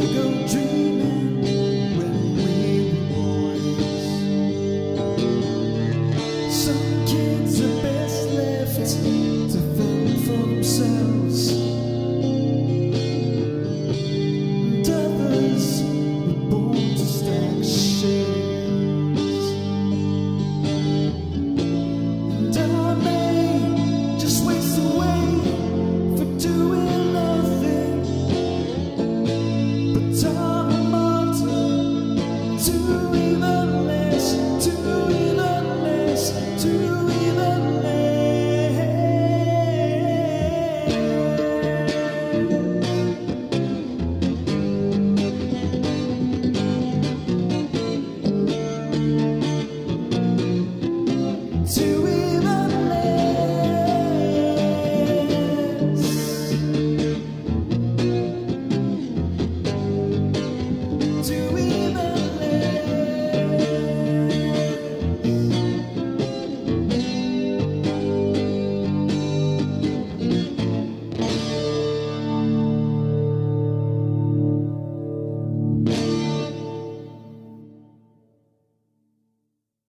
to go.